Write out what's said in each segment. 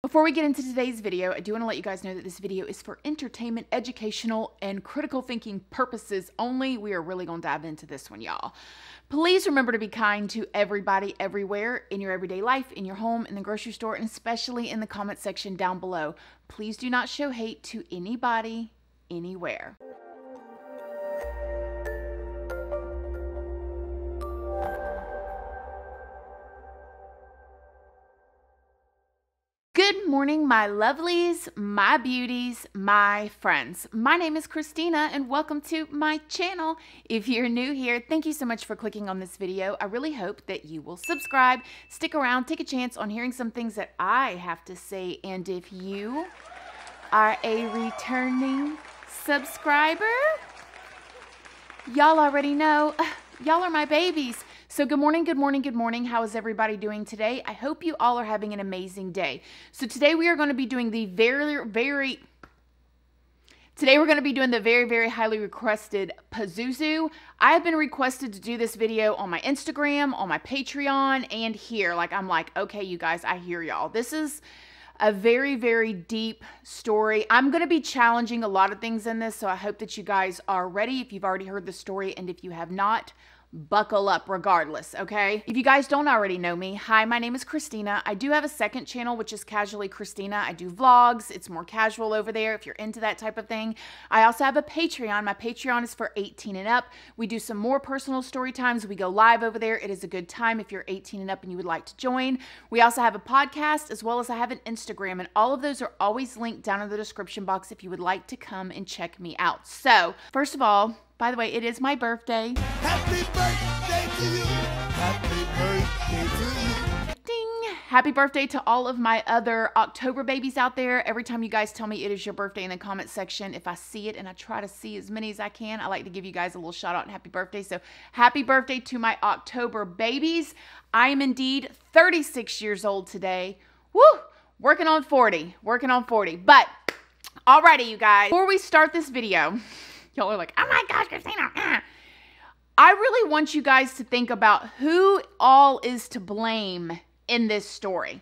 Before we get into today's video, I do want to let you guys know that this video is for entertainment, educational, and critical thinking purposes only. We are really going to dive into this one, y'all. Please remember to be kind to everybody everywhere in your everyday life, in your home, in the grocery store, and especially in the comment section down below. Please do not show hate to anybody, anywhere. Morning, my lovelies, my beauties, my friends. My name is Christina, and welcome to my channel. If you're new here, thank you so much for clicking on this video. I really hope that you will subscribe, stick around, take a chance on hearing some things that I have to say. And if you are a returning subscriber, y'all already know, y'all are my babies. So, good morning, good morning, good morning. How is everybody doing today? I hope you all are having an amazing day. So, today we are going to be doing the very, very Today we're going to be doing the very, very highly requested Pazuzu. I have been requested to do this video on my Instagram, on my Patreon, and here. Like, I'm like, okay, you guys, I hear y'all. This is a very, very deep story. I'm going to be challenging a lot of things in this, so I hope that you guys are ready if you've already heard the story, and if you have not, buckle up regardless, okay? If you guys don't already know me, hi, my name is Christina. I do have a second channel, which is Casually Christina. I do vlogs. It's more casual over there if you're into that type of thing. I also have a Patreon. My Patreon is for 18 and up. We do some more personal story times. We go live over there. It is a good time if you're 18 and up and you would like to join. We also have a podcast as well as I have an Instagram, and all of those are always linked down in the description box if you would like to come and check me out. So, first of all, by the way, it is my birthday. Happy birthday to you. Happy birthday to you. Ding. Happy birthday to all of my other October babies out there. Every time you guys tell me it is your birthday in the comment section, if I see it and I try to see as many as I can, I like to give you guys a little shout out and happy birthday. So, happy birthday to my October babies. I am indeed 36 years old today. Woo! Working on 40. Working on 40. But, alrighty, you guys. Before we start this video, Y'all are like, oh my gosh, Christina. Ah. I really want you guys to think about who all is to blame in this story.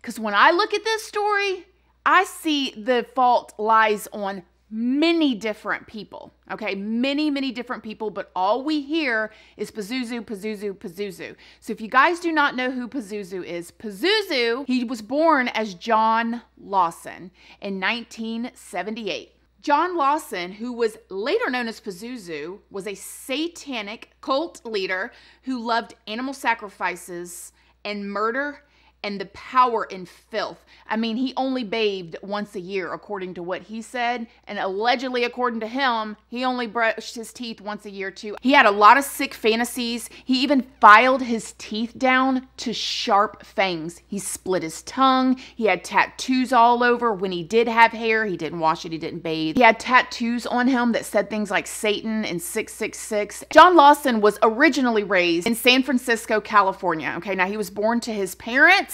Because when I look at this story, I see the fault lies on many different people. Okay, many, many different people, but all we hear is Pazuzu, Pazuzu, Pazuzu. So if you guys do not know who Pazuzu is, Pazuzu, he was born as John Lawson in 1978. John Lawson, who was later known as Pazuzu, was a satanic cult leader who loved animal sacrifices and murder and the power in filth. I mean, he only bathed once a year, according to what he said. And allegedly, according to him, he only brushed his teeth once a year, too. He had a lot of sick fantasies. He even filed his teeth down to sharp fangs. He split his tongue. He had tattoos all over. When he did have hair, he didn't wash it, he didn't bathe. He had tattoos on him that said things like Satan and 666. John Lawson was originally raised in San Francisco, California. Okay, now he was born to his parents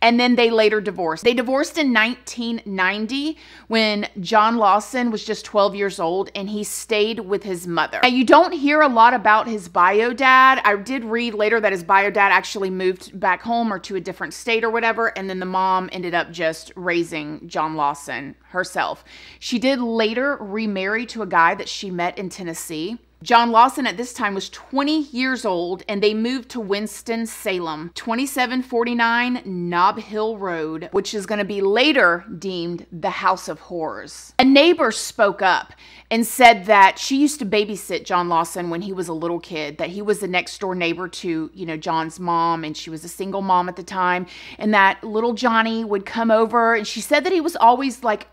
and then they later divorced. They divorced in 1990 when John Lawson was just 12 years old and he stayed with his mother. Now, you don't hear a lot about his bio dad. I did read later that his bio dad actually moved back home or to a different state or whatever, and then the mom ended up just raising John Lawson herself. She did later remarry to a guy that she met in Tennessee. John Lawson at this time was 20 years old and they moved to Winston-Salem, 2749 Knob Hill Road, which is going to be later deemed the House of Horrors. A neighbor spoke up and said that she used to babysit John Lawson when he was a little kid, that he was the next door neighbor to, you know, John's mom and she was a single mom at the time and that little Johnny would come over and she said that he was always like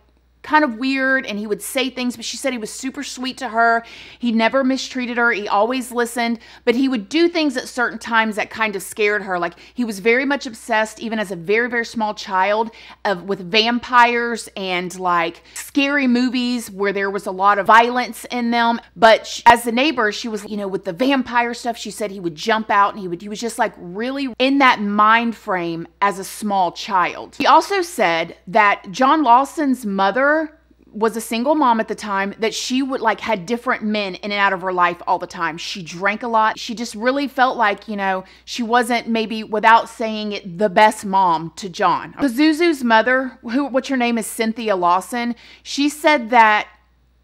kind of weird and he would say things, but she said he was super sweet to her. He never mistreated her. He always listened, but he would do things at certain times that kind of scared her. Like he was very much obsessed, even as a very, very small child, of with vampires and like scary movies where there was a lot of violence in them. But she, as the neighbor, she was, you know, with the vampire stuff, she said he would jump out and he would, he was just like really in that mind frame as a small child. He also said that John Lawson's mother was a single mom at the time that she would like had different men in and out of her life all the time. She drank a lot. She just really felt like, you know, she wasn't maybe without saying it the best mom to John. Pazuzu's mother, who what's her name is Cynthia Lawson, she said that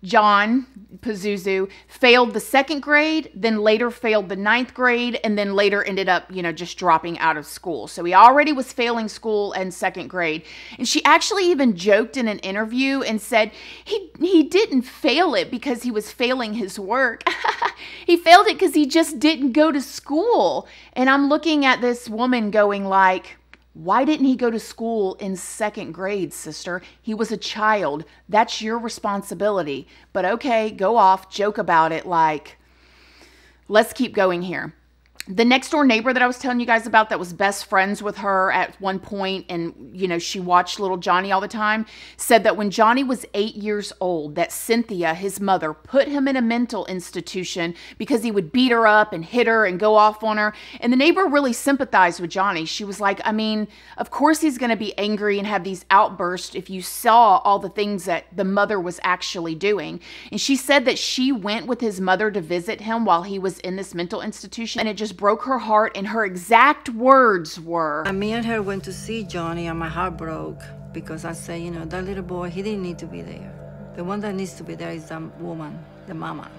John Pazuzu failed the second grade, then later failed the ninth grade, and then later ended up, you know, just dropping out of school. So he already was failing school and second grade. And she actually even joked in an interview and said he he didn't fail it because he was failing his work. he failed it because he just didn't go to school. And I'm looking at this woman going like, why didn't he go to school in second grade, sister? He was a child. That's your responsibility. But okay, go off, joke about it like, let's keep going here the next door neighbor that I was telling you guys about that was best friends with her at one point and you know she watched little Johnny all the time said that when Johnny was 8 years old that Cynthia his mother put him in a mental institution because he would beat her up and hit her and go off on her. And the neighbor really sympathized with Johnny. She was like I mean of course he's going to be angry and have these outbursts if you saw all the things that the mother was actually doing. And she said that she went with his mother to visit him while he was in this mental institution and it just broke her heart, and her exact words were Me and her went to see Johnny, and my heart broke because I said, you know, that little boy, he didn't need to be there. The one that needs to be there is the woman, the mama.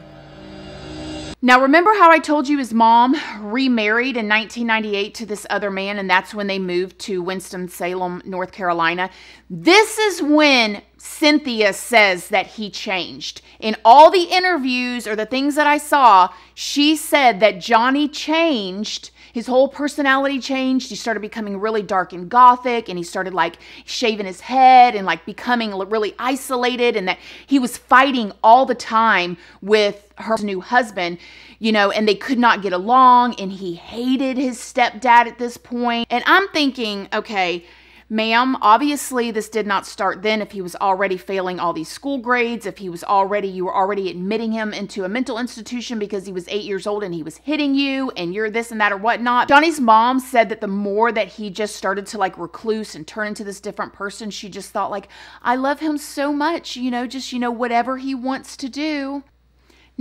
Now, remember how I told you his mom remarried in 1998 to this other man, and that's when they moved to Winston-Salem, North Carolina? This is when Cynthia says that he changed. In all the interviews or the things that I saw, she said that Johnny changed. His whole personality changed. He started becoming really dark and gothic, and he started like shaving his head and like becoming really isolated, and that he was fighting all the time with her new husband, you know, and they could not get along, and he hated his stepdad at this point. And I'm thinking, okay, Ma'am, obviously this did not start then if he was already failing all these school grades, if he was already, you were already admitting him into a mental institution because he was eight years old and he was hitting you and you're this and that or whatnot. Johnny's mom said that the more that he just started to like recluse and turn into this different person, she just thought like, I love him so much, you know, just, you know, whatever he wants to do.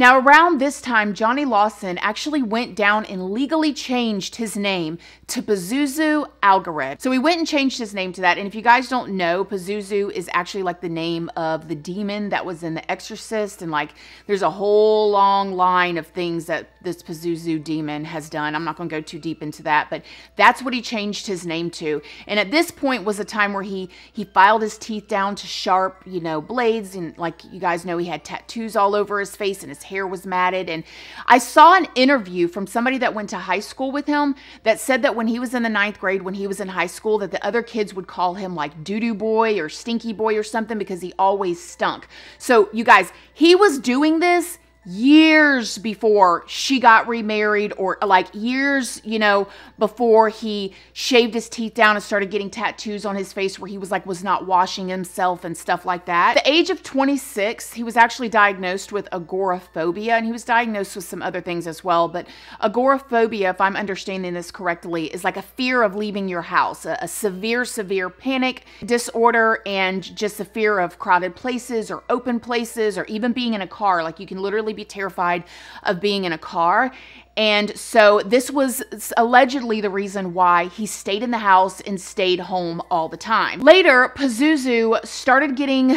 Now, around this time, Johnny Lawson actually went down and legally changed his name to Pazuzu Algarad. So he went and changed his name to that. And if you guys don't know, Pazuzu is actually like the name of the demon that was in The Exorcist. And like, there's a whole long line of things that this Pazuzu demon has done. I'm not going to go too deep into that, but that's what he changed his name to. And at this point was a time where he he filed his teeth down to sharp, you know, blades. And like you guys know, he had tattoos all over his face and his hair was matted. And I saw an interview from somebody that went to high school with him that said that when he was in the ninth grade, when he was in high school, that the other kids would call him like doo doo boy or stinky boy or something because he always stunk. So, you guys, he was doing this years before she got remarried or like years you know before he shaved his teeth down and started getting tattoos on his face where he was like was not washing himself and stuff like that. At the age of 26 he was actually diagnosed with agoraphobia and he was diagnosed with some other things as well but agoraphobia if i'm understanding this correctly is like a fear of leaving your house a, a severe severe panic disorder and just a fear of crowded places or open places or even being in a car. Like you can literally be terrified of being in a car. And so this was allegedly the reason why he stayed in the house and stayed home all the time. Later, Pazuzu started getting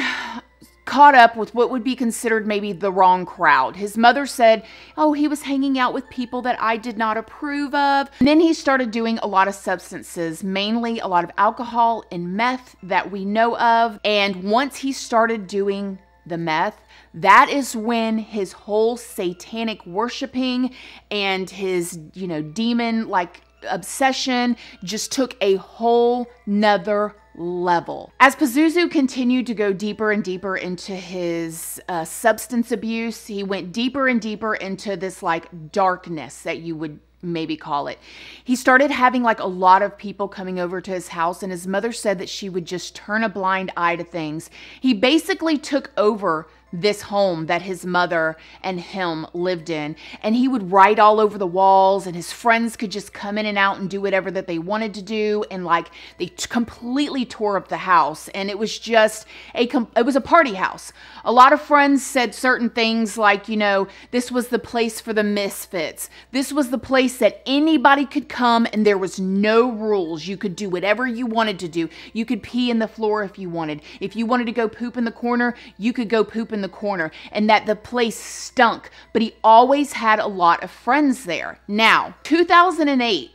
caught up with what would be considered maybe the wrong crowd. His mother said, Oh, he was hanging out with people that I did not approve of. And then he started doing a lot of substances, mainly a lot of alcohol and meth that we know of. And once he started doing the meth, that is when his whole satanic worshiping and his, you know, demon like obsession just took a whole nother level. As Pazuzu continued to go deeper and deeper into his uh, substance abuse, he went deeper and deeper into this like darkness that you would maybe call it. He started having like a lot of people coming over to his house, and his mother said that she would just turn a blind eye to things. He basically took over this home that his mother and him lived in. And he would write all over the walls, and his friends could just come in and out and do whatever that they wanted to do. And like they completely tore up the house, and it was just a it was a party house. A lot of friends said certain things like, you know, this was the place for the misfits. This was the place that anybody could come, and there was no rules. You could do whatever you wanted to do. You could pee in the floor if you wanted. If you wanted to go poop in the corner, you could go poop in the corner and that the place stunk, but he always had a lot of friends there. Now, 2008,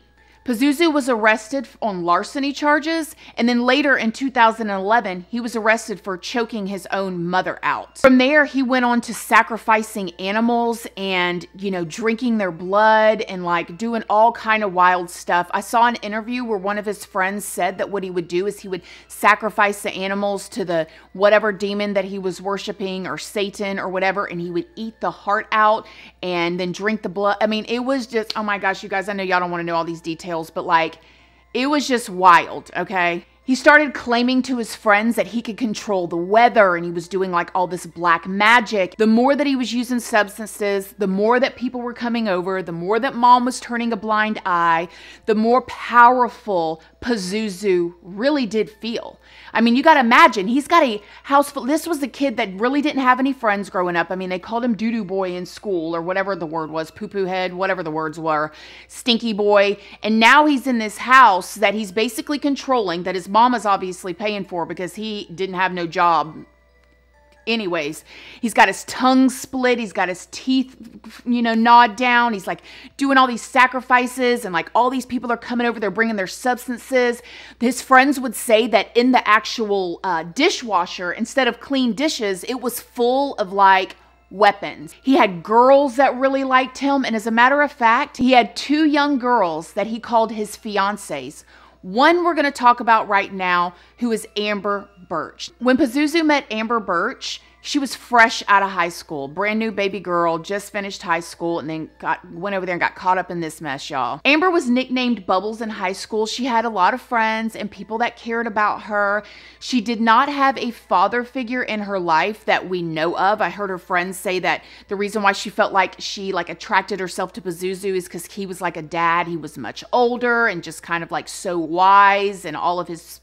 Pazuzu was arrested on larceny charges, and then later in 2011, he was arrested for choking his own mother out. From there, he went on to sacrificing animals and, you know, drinking their blood and like doing all kind of wild stuff. I saw an interview where one of his friends said that what he would do is he would sacrifice the animals to the whatever demon that he was worshiping or Satan or whatever, and he would eat the heart out and then drink the blood. I mean, it was just, oh my gosh, you guys, I know y'all don't want to know all these details details, but like it was just wild, okay? He started claiming to his friends that he could control the weather and he was doing like all this black magic. The more that he was using substances, the more that people were coming over, the more that mom was turning a blind eye, the more powerful Pazuzu really did feel. I mean, you got to imagine, he's got a house full. This was the kid that really didn't have any friends growing up. I mean, they called him doo doo boy in school or whatever the word was, poo poo head, whatever the words were, stinky boy. And now he's in this house that he's basically controlling, that his mama's obviously paying for because he didn't have no job anyways he's got his tongue split he's got his teeth you know gnawed down he's like doing all these sacrifices and like all these people are coming over they're bringing their substances his friends would say that in the actual uh, dishwasher instead of clean dishes it was full of like weapons. He had girls that really liked him, and as a matter of fact, he had two young girls that he called his fiancées. One we're going to talk about right now, who is Amber Burch. When Pazuzu met Amber Burch, she was fresh out of high school, brand new baby girl, just finished high school, and then got went over there and got caught up in this mess, y'all. Amber was nicknamed Bubbles in high school. She had a lot of friends and people that cared about her. She did not have a father figure in her life that we know of. I heard her friends say that the reason why she felt like she like attracted herself to Pazuzu is because he was like a dad. He was much older and just kind of like so wise and all of his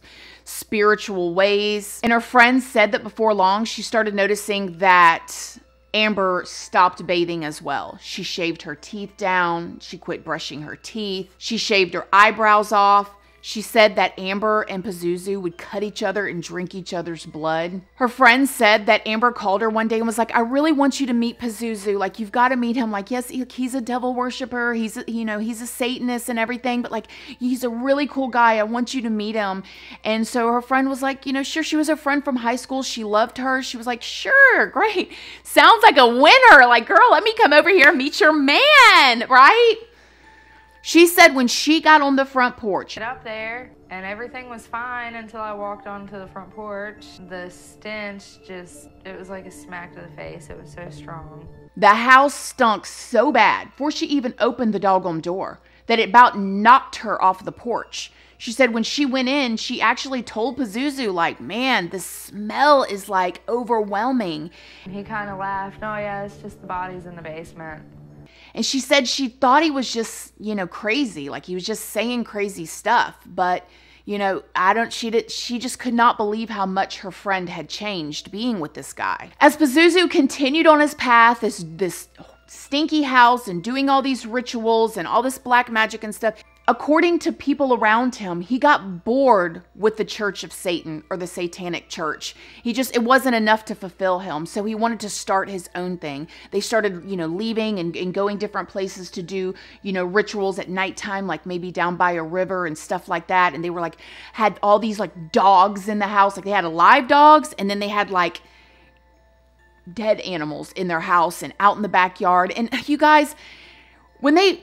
spiritual ways. And her friends said that before long, she started noticing that Amber stopped bathing as well. She shaved her teeth down. She quit brushing her teeth. She shaved her eyebrows off. She said that Amber and Pazuzu would cut each other and drink each other's blood. Her friend said that Amber called her one day and was like, I really want you to meet Pazuzu. Like, you've got to meet him. Like, yes, he's a devil worshiper. He's, a, you know, he's a Satanist and everything, but like, he's a really cool guy. I want you to meet him. And so her friend was like, you know, sure, she was a friend from high school. She loved her. She was like, sure, great. Sounds like a winner. Like, girl, let me come over here and meet your man, right? She said when she got on the front porch. Get up there and everything was fine until I walked onto the front porch. The stench just, it was like a smack to the face. It was so strong. The house stunk so bad before she even opened the doggone door that it about knocked her off the porch. She said when she went in, she actually told Pazuzu, like, man, the smell is like overwhelming. He kind of laughed. Oh, yeah, it's just the bodies in the basement. And she said she thought he was just, you know, crazy, like he was just saying crazy stuff, but you know, I don't she did she just could not believe how much her friend had changed being with this guy. As Pazuzu continued on his path, this this stinky house and doing all these rituals and all this black magic and stuff, according to people around him, he got bored with the Church of Satan or the Satanic Church. He just, it wasn't enough to fulfill him. So he wanted to start his own thing. They started, you know, leaving and, and going different places to do, you know, rituals at nighttime, like maybe down by a river and stuff like that. And they were like, had all these like dogs in the house. Like they had alive dogs and then they had like, dead animals in their house and out in the backyard. And you guys, when they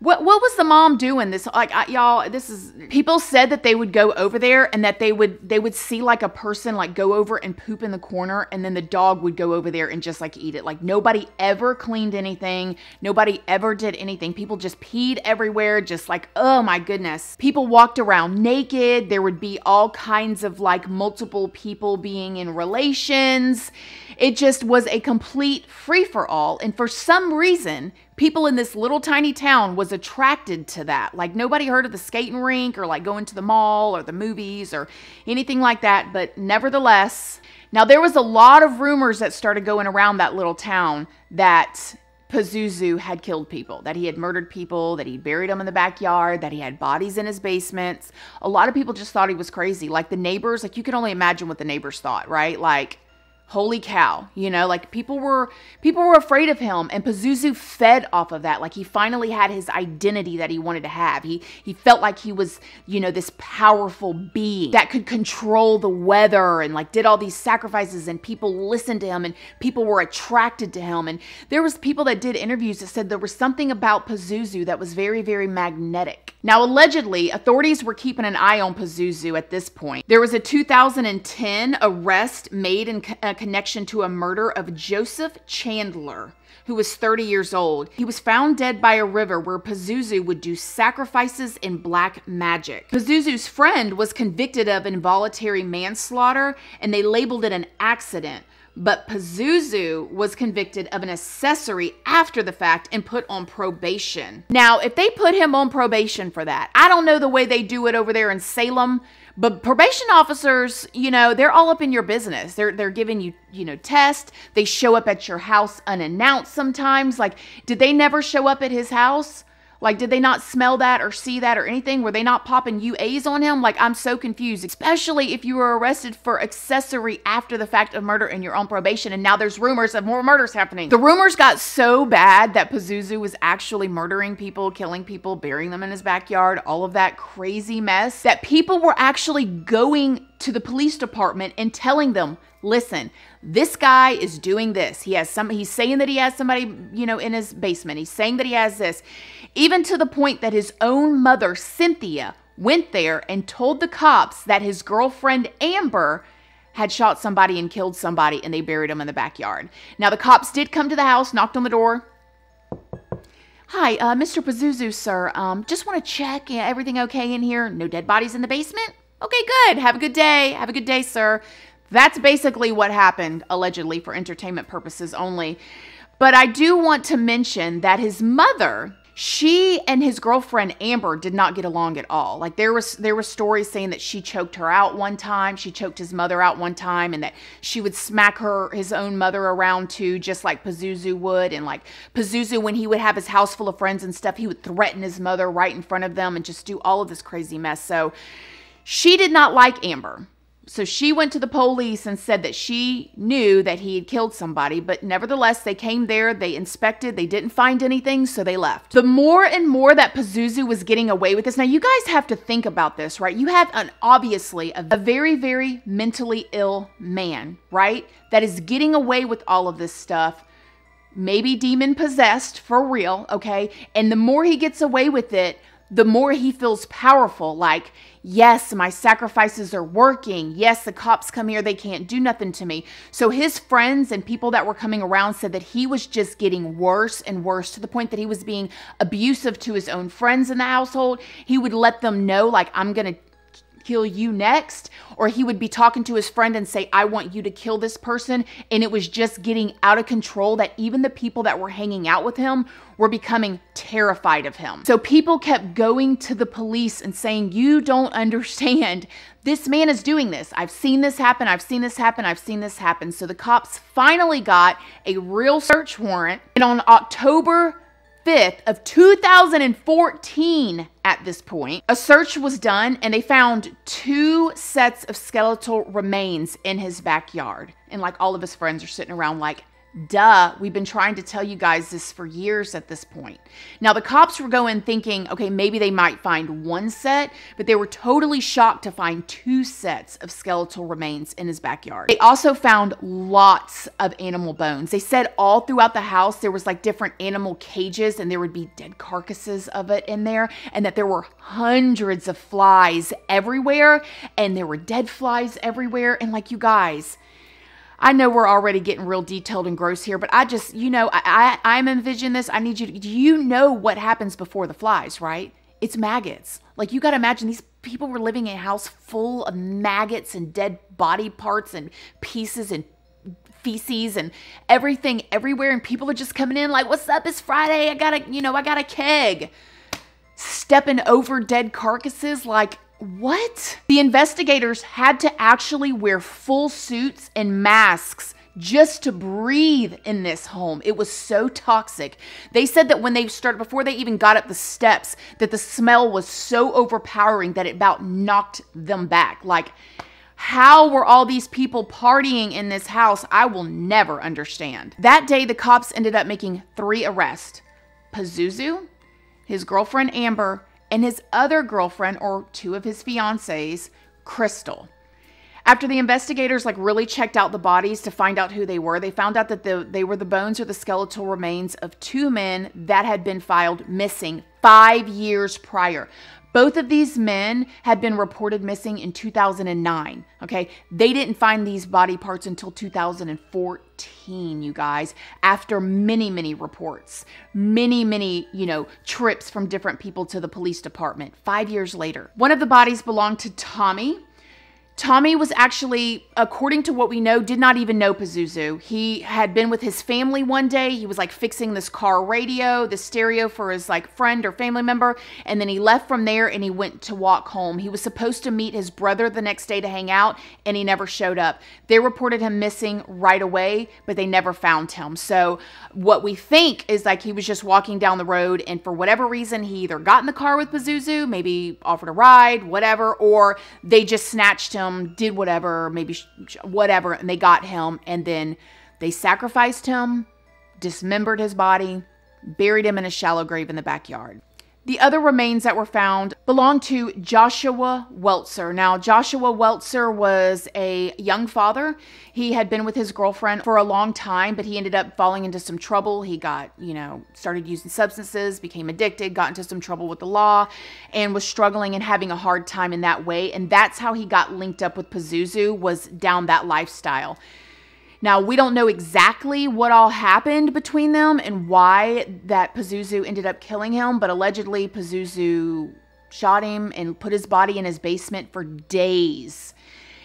What what was the mom doing? This like I, y'all. This is people said that they would go over there and that they would they would see like a person like go over and poop in the corner and then the dog would go over there and just like eat it. Like nobody ever cleaned anything. Nobody ever did anything. People just peed everywhere. Just like oh my goodness. People walked around naked. There would be all kinds of like multiple people being in relations. It just was a complete free for all. And for some reason people in this little tiny town was attracted to that. Like nobody heard of the skating rink or like going to the mall or the movies or anything like that, but nevertheless, now there was a lot of rumors that started going around that little town that Pazuzu had killed people, that he had murdered people, that he buried them in the backyard, that he had bodies in his basements. A lot of people just thought he was crazy. Like the neighbors, like you can only imagine what the neighbors thought, right? Like holy cow you know like people were people were afraid of him and pazuzu fed off of that. Like he finally had his identity that he wanted to have. He he felt like he was you know this powerful being that could control the weather and like did all these sacrifices and people listened to him and people were attracted to him. And there was people that did interviews that said there was something about pazuzu that was very very magnetic. Now allegedly authorities were keeping an eye on pazuzu at this point. There was a 2010 arrest made in uh, connection to a murder of Joseph Chandler, who was 30 years old. He was found dead by a river where Pazuzu would do sacrifices in black magic. Pazuzu's friend was convicted of involuntary manslaughter and they labeled it an accident. But Pazuzu was convicted of an accessory after the fact and put on probation. Now, if they put him on probation for that, I don't know the way they do it over there in Salem, but probation officers, you know, they're all up in your business. They're they're giving you, you know, tests. They show up at your house unannounced sometimes. Like, did they never show up at his house? Like, did they not smell that or see that or anything? Were they not popping UAs on him? Like, I'm so confused, especially if you were arrested for accessory after the fact of murder and you're on probation and now there's rumors of more murders happening. The rumors got so bad that Pazuzu was actually murdering people, killing people, burying them in his backyard, all of that crazy mess, that people were actually going to the police department and telling them, listen, this guy is doing this. He has some, he's saying that he has somebody, you know, in his basement. He's saying that he has this even to the point that his own mother, Cynthia, went there and told the cops that his girlfriend, Amber, had shot somebody and killed somebody and they buried him in the backyard. Now, the cops did come to the house, knocked on the door. Hi, uh, Mr. Pazuzu, sir. Um, just want to check. Yeah, everything okay in here? No dead bodies in the basement? Okay, good. Have a good day. Have a good day, sir. That's basically what happened, allegedly, for entertainment purposes only. But I do want to mention that his mother she and his girlfriend Amber did not get along at all. Like there was there were stories saying that she choked her out one time, she choked his mother out one time, and that she would smack her his own mother around too, just like Pazuzu would. And like Pazuzu, when he would have his house full of friends and stuff, he would threaten his mother right in front of them and just do all of this crazy mess. So she did not like Amber. So she went to the police and said that she knew that he had killed somebody, but nevertheless, they came there, they inspected, they didn't find anything, so they left. The more and more that Pazuzu was getting away with this, now you guys have to think about this, right? You have an obviously a, a very, very mentally ill man, right? That is getting away with all of this stuff maybe demon possessed for real, okay? And the more he gets away with it, the more he feels powerful. Like, yes, my sacrifices are working. Yes, the cops come here, they can't do nothing to me. So his friends and people that were coming around said that he was just getting worse and worse to the point that he was being abusive to his own friends in the household. He would let them know, like, I'm going to kill you next. Or he would be talking to his friend and say, I want you to kill this person. And it was just getting out of control that even the people that were hanging out with him were becoming terrified of him. So people kept going to the police and saying, You don't understand. This man is doing this. I've seen this happen. I've seen this happen. I've seen this happen. So the cops finally got a real search warrant. And on October 5th of 2014 at this point, a search was done and they found two sets of skeletal remains in his backyard. And like all of his friends are sitting around like, Duh, we've been trying to tell you guys this for years at this point. Now, the cops were going thinking, okay, maybe they might find one set, but they were totally shocked to find two sets of skeletal remains in his backyard. They also found lots of animal bones. They said all throughout the house there was like different animal cages and there would be dead carcasses of it in there, and that there were hundreds of flies everywhere, and there were dead flies everywhere. And like you guys, I know we're already getting real detailed and gross here, but I just, you know, I, I, I'm envisioning this. I need you to, you know what happens before the flies, right? It's maggots. Like, you got to imagine these people were living in a house full of maggots and dead body parts and pieces and feces and everything everywhere. And people are just coming in like, what's up? It's Friday. I got a, you know, I got a keg. Stepping over dead carcasses like, what? The investigators had to actually wear full suits and masks just to breathe in this home. It was so toxic. They said that when they started, before they even got up the steps, that the smell was so overpowering that it about knocked them back. Like, how were all these people partying in this house? I will never understand. That day, the cops ended up making three arrests Pazuzu, his girlfriend Amber, and his other girlfriend or two of his fiancées, Crystal. After the investigators like really checked out the bodies to find out who they were, they found out that the, they were the bones or the skeletal remains of two men that had been filed missing 5 years prior. Both of these men had been reported missing in 2009. Okay. They didn't find these body parts until 2014, you guys, after many, many reports, many, many, you know, trips from different people to the police department. Five years later, one of the bodies belonged to Tommy. Tommy was actually, according to what we know, did not even know Pazuzu. He had been with his family one day. He was like fixing this car radio, the stereo for his like friend or family member, and then he left from there and he went to walk home. He was supposed to meet his brother the next day to hang out, and he never showed up. They reported him missing right away, but they never found him. So what we think is like he was just walking down the road, and for whatever reason, he either got in the car with Pazuzu, maybe offered a ride, whatever, or they just snatched him him, did whatever, maybe whatever, and they got him. And then they sacrificed him, dismembered his body, buried him in a shallow grave in the backyard. The other remains that were found belonged to Joshua Wetzler. Now, Joshua Wetzler was a young father. He had been with his girlfriend for a long time, but he ended up falling into some trouble. He got, you know, started using substances, became addicted, got into some trouble with the law, and was struggling and having a hard time in that way. And that's how he got linked up with Pazuzu, was down that lifestyle. Now, we don't know exactly what all happened between them and why that Pazuzu ended up killing him, but allegedly Pazuzu shot him and put his body in his basement for days.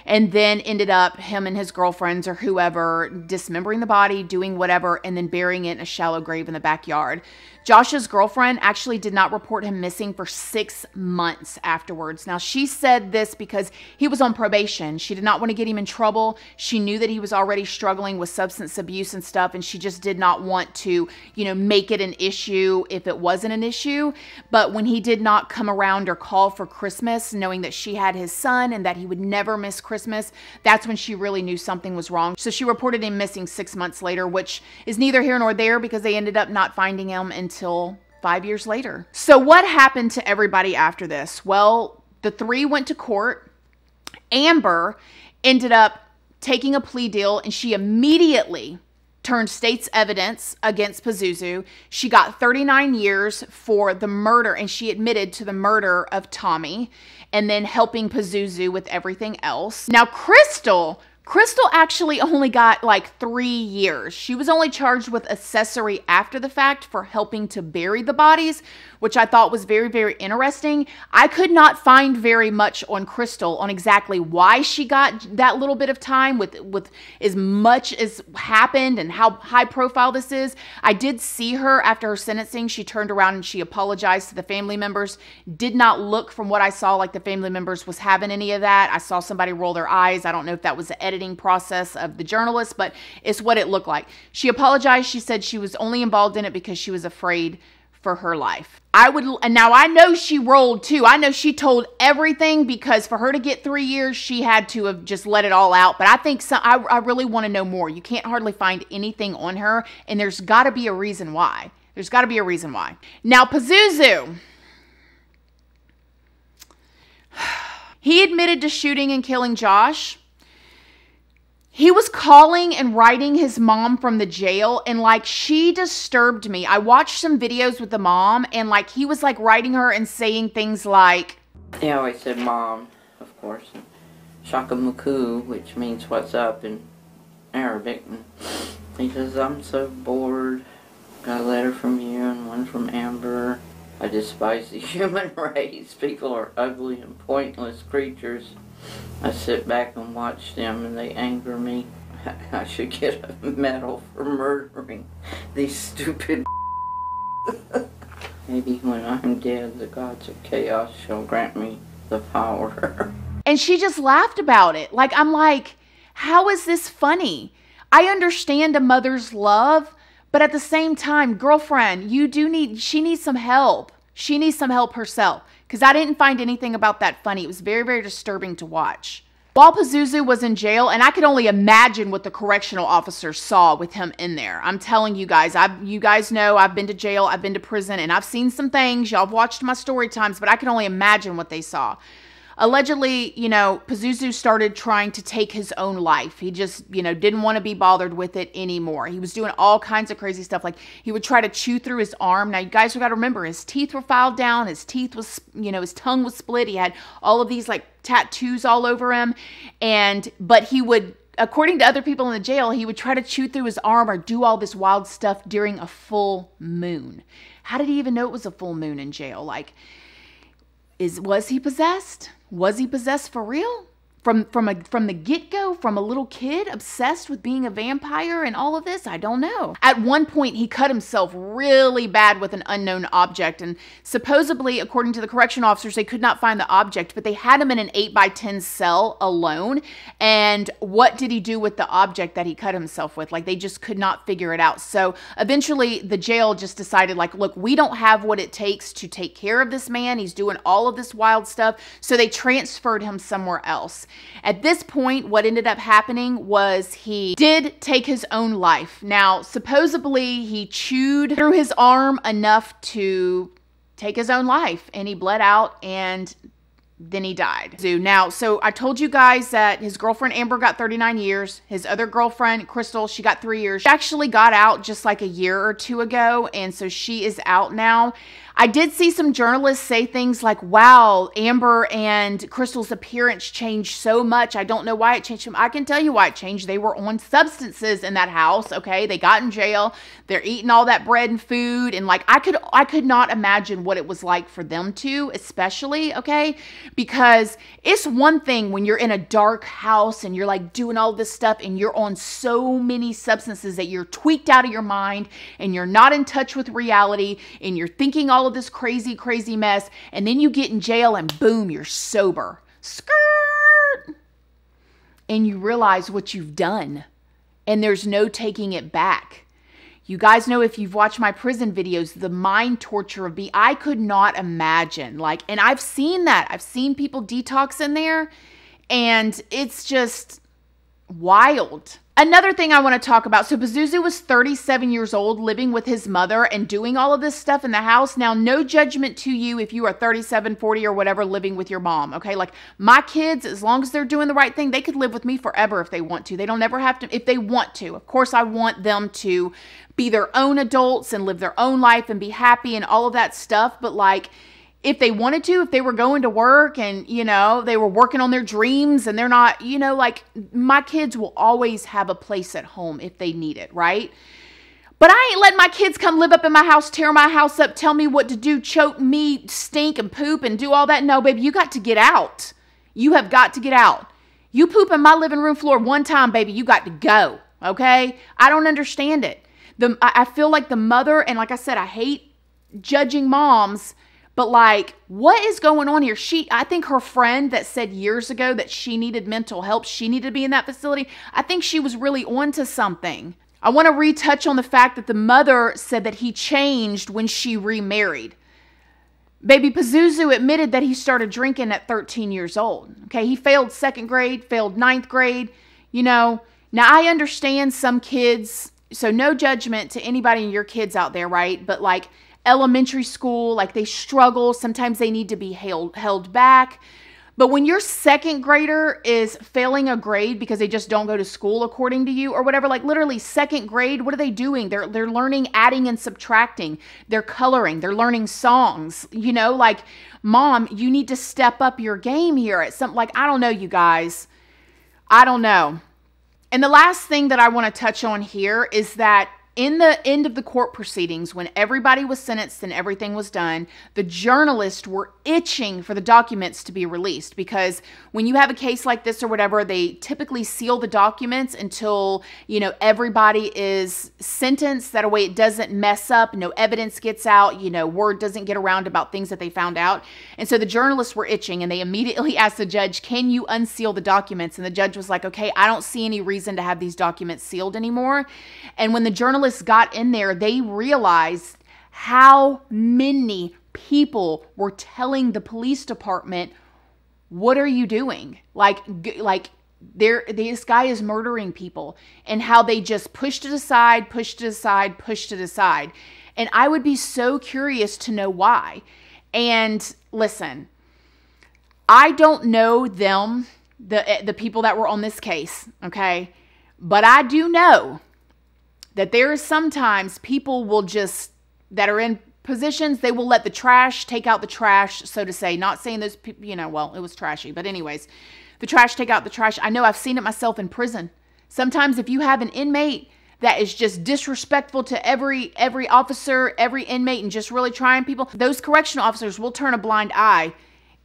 And then ended up him and his girlfriends or whoever dismembering the body, doing whatever, and then burying it in a shallow grave in the backyard. Josh's girlfriend actually did not report him missing for six months afterwards. Now, she said this because he was on probation. She did not want to get him in trouble. She knew that he was already struggling with substance abuse and stuff, and she just did not want to, you know, make it an issue if it wasn't an issue. But when he did not come around or call for Christmas, knowing that she had his son and that he would never miss Christmas, that's when she really knew something was wrong. So she reported him missing six months later, which is neither here nor there because they ended up not finding him until until five years later. So, what happened to everybody after this? Well, the three went to court. Amber ended up taking a plea deal and she immediately turned state's evidence against Pazuzu. She got 39 years for the murder and she admitted to the murder of Tommy and then helping Pazuzu with everything else. Now, Crystal Crystal actually only got like three years. She was only charged with accessory after the fact for helping to bury the bodies, which I thought was very, very interesting. I could not find very much on Crystal on exactly why she got that little bit of time with with as much as happened and how high profile this is. I did see her after her sentencing. She turned around and she apologized to the family members. Did not look from what I saw like the family members was having any of that. I saw somebody roll their eyes. I don't know if that was the editing process of the journalist, but it's what it looked like. She apologized. She said she was only involved in it because she was afraid for her life. I would, and now I know she rolled too. I know she told everything because for her to get three years, she had to have just let it all out. But I think some, I, I really want to know more. You can't hardly find anything on her, and there's got to be a reason why. There's got to be a reason why. Now, Pazuzu. He admitted to shooting and killing Josh. He was calling and writing his mom from the jail, and like she disturbed me. I watched some videos with the mom, and like he was like writing her and saying things like, He always said mom, of course. And which means what's up in Arabic. And he says, I'm so bored. Got a letter from you and one from Amber. I despise the human race. People are ugly and pointless creatures. I sit back and watch them and they anger me. I should get a medal for murdering these stupid. Maybe when I'm dead, the gods of chaos shall grant me the power. and she just laughed about it. Like, I'm like, how is this funny? I understand a mother's love, but at the same time, girlfriend, you do need, she needs some help. She needs some help herself because I didn't find anything about that funny. It was very, very disturbing to watch. While Pazuzu was in jail, and I could only imagine what the correctional officers saw with him in there. I'm telling you guys, I you guys know I've been to jail, I've been to prison, and I've seen some things. Y'all watched my story times, but I can only imagine what they saw. Allegedly, you know, Pazuzu started trying to take his own life. He just, you know, didn't want to be bothered with it anymore. He was doing all kinds of crazy stuff. Like he would try to chew through his arm. Now, you guys got to remember, his teeth were filed down. His teeth was, you know, his tongue was split. He had all of these like tattoos all over him. And, but he would according to other people in the jail, he would try to chew through his arm or do all this wild stuff during a full moon. How did he even know it was a full moon in jail? Like, is was he possessed? Was he possessed for real? From from a from the get-go, from a little kid obsessed with being a vampire and all of this? I don't know. At one point he cut himself really bad with an unknown object and supposedly according to the correction officers they could not find the object, but they had him in an 8 by 10 cell alone. And what did he do with the object that he cut himself with? Like they just could not figure it out. So eventually the jail just decided like, look, we don't have what it takes to take care of this man. He's doing all of this wild stuff. So they transferred him somewhere else. At this point, what ended up happening was he did take his own life. Now, supposedly, he chewed through his arm enough to take his own life and he bled out and then he died. Now, so I told you guys that his girlfriend Amber got 39 years. His other girlfriend, Crystal, she got three years. She actually got out just like a year or two ago, and so she is out now. I did see some journalists say things like, wow, Amber and Crystal's appearance changed so much. I don't know why it changed. I can tell you why it changed. They were on substances in that house, okay? They got in jail. They're eating all that bread and food and like I could I could not imagine what it was like for them to, especially, okay? Because it's one thing when you're in a dark house and you're like doing all this stuff and you're on so many substances that you're tweaked out of your mind and you're not in touch with reality and you're thinking all of this crazy, crazy mess, and then you get in jail and boom, you're sober. Skirt! And you realize what you've done, and there's no taking it back. You guys know if you've watched my prison videos, the mind torture of me, I could not imagine. Like, and I've seen that. I've seen people detox in there, and it's just wild. Another thing I want to talk about. So Pazuzu was 37 years old, living with his mother and doing all of this stuff in the house. Now, no judgment to you if you are 37, 40, or whatever, living with your mom. Okay. Like my kids, as long as they're doing the right thing, they could live with me forever if they want to. They don't ever have to, if they want to. Of course, I want them to be their own adults and live their own life and be happy and all of that stuff. But like, if they wanted to, if they were going to work and, you know, they were working on their dreams and they're not, you know, like my kids will always have a place at home if they need it, right? But I ain't letting my kids come live up in my house, tear my house up, tell me what to do, choke me, stink and poop and do all that. No, baby, you got to get out. You have got to get out. You poop in my living room floor one time, baby, you got to go. Okay? I don't understand it. The I feel like the mother, and like I said, I hate judging moms but like, what is going on here? She, I think her friend that said years ago that she needed mental help, she needed to be in that facility. I think she was really onto something. I want to retouch on the fact that the mother said that he changed when she remarried. Baby Pazuzu admitted that he started drinking at 13 years old. Okay, he failed second grade, failed ninth grade. You know, now I understand some kids, so no judgment to anybody in your kids out there, right? But like elementary school, like they struggle. Sometimes they need to be held, held back. But when your second grader is failing a grade because they just don't go to school according to you or whatever, like literally second grade, what are they doing? They're they're learning adding and subtracting. They're coloring, they're learning songs. You know, like mom, you need to step up your game here at some like I don't know you guys. I don't know. And the last thing that I want to touch on here is that in the end of the court proceedings, when everybody was sentenced and everything was done, the journalists were itching for the documents to be released because when you have a case like this or whatever, they typically seal the documents until, you know, everybody is sentenced. That way it doesn't mess up, no evidence gets out, you know, word doesn't get around about things that they found out. And so the journalists were itching and they immediately asked the judge, Can you unseal the documents? And the judge was like, Okay, I don't see any reason to have these documents sealed anymore. And when the journalists journalists got in there, they realized how many people were telling the police department, "What are you doing?" Like like there this guy is murdering people and how they just pushed it aside, pushed it aside, pushed it aside. And I would be so curious to know why. And listen, I don't know them, the eh, the people that were on this case, okay? But I do know that there is sometimes people will just that are in positions they will let the trash take out the trash so to say. Not saying those people you know well it was trashy but anyways. The trash take out the trash. I know i've seen it myself in prison. Sometimes if you have an inmate that is just disrespectful to every every officer every inmate and just really trying people those correctional officers will turn a blind eye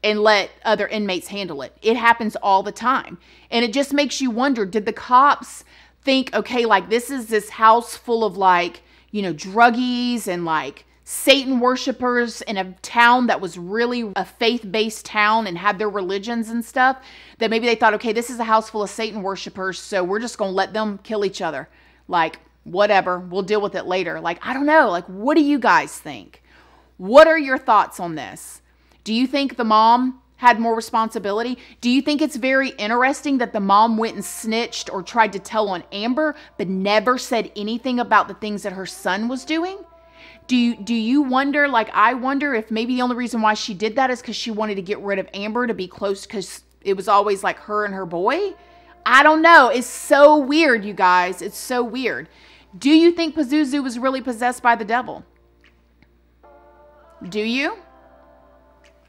and let other inmates handle it. It happens all the time. And it just makes you wonder did the cops think, okay, like this is this house full of like, you know, druggies and like Satan worshipers in a town that was really a faith based town and had their religions and stuff, that maybe they thought, okay, this is a house full of Satan worshipers, so we're just going to let them kill each other. Like, whatever, we'll deal with it later. Like, I don't know. Like, what do you guys think? What are your thoughts on this? Do you think the mom had more responsibility? Do you think it's very interesting that the mom went and snitched or tried to tell on Amber but never said anything about the things that her son was doing? Do you, do you wonder, like I wonder, if maybe the only reason why she did that is because she wanted to get rid of Amber to be close because it was always like her and her boy? I don't know. It's so weird, you guys. It's so weird. Do you think Pazuzu was really possessed by the devil? Do you?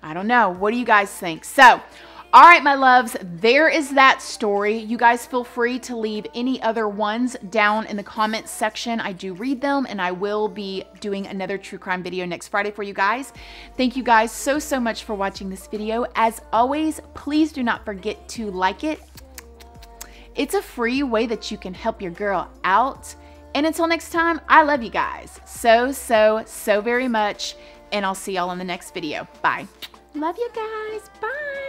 I don't know. What do you guys think? So, all right, my loves, there is that story. You guys feel free to leave any other ones down in the comments section. I do read them and I will be doing another true crime video next Friday for you guys. Thank you guys so, so much for watching this video. As always, please do not forget to like it. It's a free way that you can help your girl out. And until next time, I love you guys so, so, so very much and I'll see y'all in the next video. Bye. Love you guys. Bye.